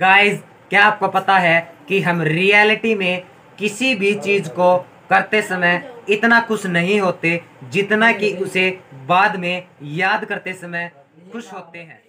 Guys क्या आपको पता है कि हम रियलिटी में किसी भी चीज़ को करते समय इतना खुश नहीं होते जितना कि उसे बाद में याद करते समय खुश होते हैं।